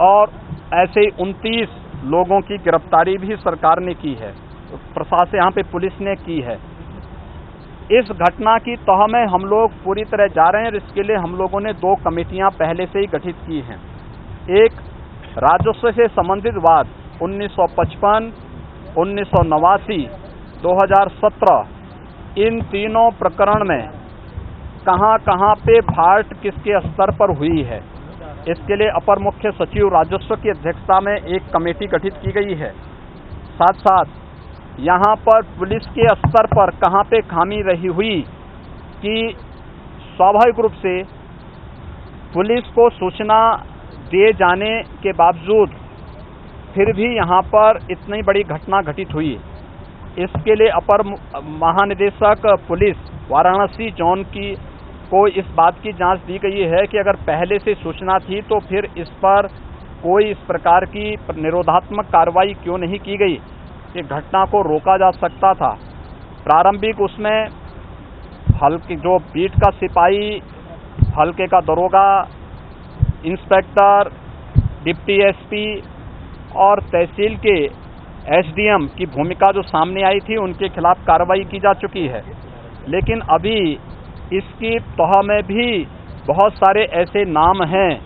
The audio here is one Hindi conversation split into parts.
और ऐसे उनतीस लोगों की गिरफ्तारी भी सरकार ने की है। प्रशासन यहाँ पे पुलिस ने की है। इस घटना की तह में हम लोग पूरी तरह जा रहे हैं और इसके लिए हम लोगों ने दो कमेटियाँ पहले से ही गठित की हैं। एक राजस्व से संबंधित वाद 1955, उन्नीस सौ नवासी 2017 इन तीनों प्रकरण में कहाँ कहाँ पे फाल्ट किसके स्तर पर हुई है? इसके लिए अपर मुख्य सचिव राजस्व की अध्यक्षता में एक कमेटी गठित की गई है। साथ साथ यहाँ पर पुलिस के स्तर पर कहाँ पे खामी रही हुई कि स्वाभाविक रूप से पुलिस को सूचना दिए जाने के बावजूद फिर भी यहाँ पर इतनी बड़ी घटना घटित हुई। इसके लिए अपर महानिदेशक पुलिस वाराणसी जोन की को इस बात की जाँच दी गई है कि अगर पहले से सूचना थी तो फिर इस पर कोई इस प्रकार की निरोधात्मक कार्रवाई क्यों नहीं की गई? कि घटना को रोका जा सकता था। प्रारंभिक उसमें हल्के जो बीट का सिपाही, हल्के का दरोगा, इंस्पेक्टर, डिप्टी एसपी और तहसील के एसडीएम की भूमिका जो सामने आई थी, उनके खिलाफ कार्रवाई की जा चुकी है। लेकिन अभी इसकी तह में भी बहुत सारे ऐसे नाम हैं,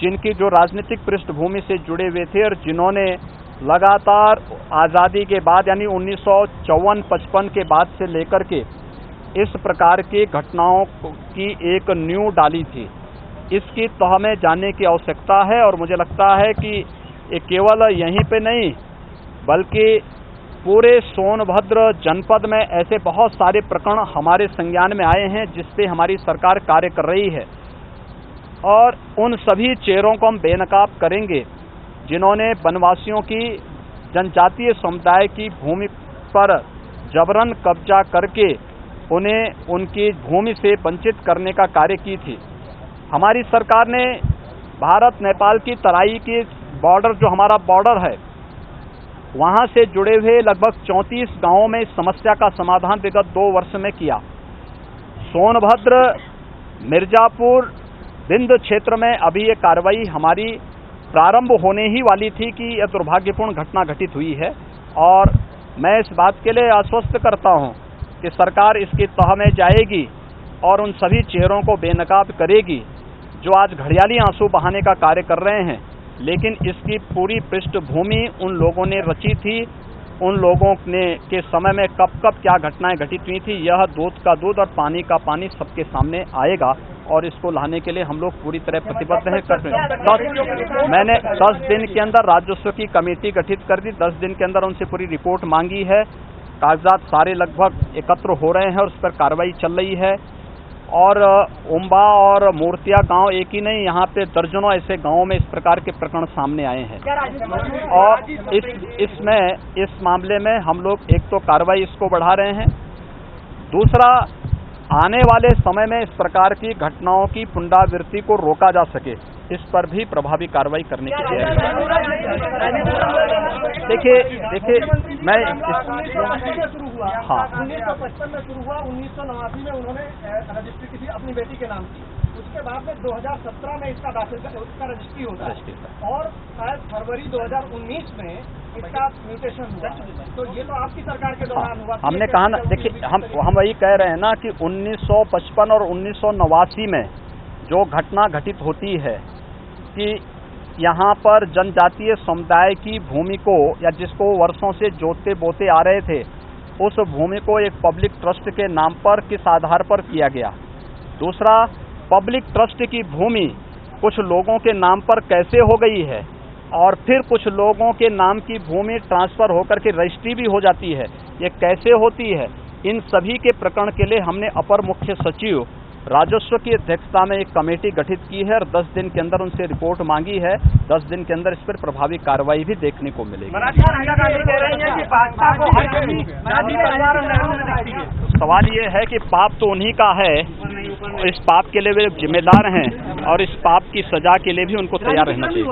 जिनकी जो राजनीतिक पृष्ठभूमि से जुड़े हुए थे और जिन्होंने लगातार आज़ादी के बाद, यानी उन्नीस सौ पचपन के बाद से लेकर के इस प्रकार की घटनाओं की एक न्यू डाली थी। इसकी तह में जाने की आवश्यकता है और मुझे लगता है कि ये केवल यहीं पे नहीं, बल्कि पूरे सोनभद्र जनपद में ऐसे बहुत सारे प्रकरण हमारे संज्ञान में आए हैं जिसपे हमारी सरकार कार्य कर रही है। और उन सभी चेहरों को हम बेनकाब करेंगे, जिन्होंने वनवासियों की, जनजातीय समुदाय की भूमि पर जबरन कब्जा करके उन्हें, उनकी भूमि से वंचित करने का कार्य की थी। हमारी सरकार ने भारत नेपाल की तराई की बॉर्डर जो हमारा बॉर्डर है वहाँ से जुड़े हुए लगभग 34 गाँवों में समस्या का समाधान विगत दो वर्ष में किया। सोनभद्र, मिर्जापुर, बिंद क्षेत्र में अभी ये कार्रवाई हमारी प्रारंभ होने ही वाली थी कि यह दुर्भाग्यपूर्ण घटना घटित हुई है। और मैं इस बात के लिए आश्वस्त करता हूँ कि सरकार इसकी तह में जाएगी और उन सभी चेहरों को बेनकाब करेगी जो आज घड़ियाली आँसू बहाने का कार्य कर रहे हैं। लेकिन इसकी पूरी पृष्ठभूमि उन लोगों ने रची थी, उन लोगों ने के समय में कब कब क्या घटनाएँ घटित हुई थी, यह दूध का दूध और पानी का पानी सबके सामने आएगा और इसको लाने के लिए हम लोग पूरी तरह प्रतिबद्ध हैं, कर मैंने दस दिन के अंदर राजस्व की कमेटी गठित कर दी, दस दिन के अंदर उनसे पूरी रिपोर्ट मांगी है। कागजात सारे लगभग एकत्र हो रहे हैं और उस पर कार्रवाई चल रही है। और उम्बा और मूर्तिया गाँव एक ही नहीं यहाँ पे दर्जनों ऐसे गाँवों में इस प्रकार के प्रकरण सामने आए हैं। और इस इसमें इस मामले में हम लोग एक तो कार्रवाई इसको बढ़ा रहे हैं। दूसरा आने वाले समय में इस प्रकार की घटनाओं की पुनरावृत्ति को रोका जा सके। इस पर भी प्रभावी कार्रवाई करने की तैयारी देखिए देखिए मैं हाँ। उन्नीस सौ पचपन में शुरू हुआ उन्नीस सौ नवासी में उन्होंने रजिस्ट्री की थी अपनी बेटी के नाम की उसके बाद में 2017 में इसका दाखिल उसका रजिस्ट्री होता है। और शायद फरवरी 2019 में इसका म्यूटेशन हुआ तो ये तो आपकी सरकार के दौरान हुआ हमने कहा ना, देखिए, हम हम वही कह रहे हैं ना कि 1955 और उन्नीस सौ नवासी में जो घटना घटित होती है कि यहाँ पर जनजातीय समुदाय की भूमि को या जिसको वर्षों से जोतते बोते आ रहे थे, उस भूमि को एक पब्लिक ट्रस्ट के नाम पर किस आधार पर किया गया? दूसरा पब्लिक ट्रस्ट की भूमि कुछ लोगों के नाम पर कैसे हो गई है? और फिर कुछ लोगों के नाम की भूमि ट्रांसफ़र होकर के रजिस्ट्री भी हो जाती है। ये कैसे होती है? इन सभी के प्रकरण के लिए हमने अपर मुख्य सचिव राजस्व की अध्यक्षता में एक कमेटी गठित की है और 10 दिन के अंदर उनसे रिपोर्ट मांगी है। 10 दिन के अंदर इस पर प्रभावी कार्रवाई भी देखने को मिलेगी। सवाल ये है कि पाप तो उन्हीं का है इस पाप के लिए वे जिम्मेदार हैं और इस पाप की सजा के लिए भी उनको तैयार रहना चाहिए।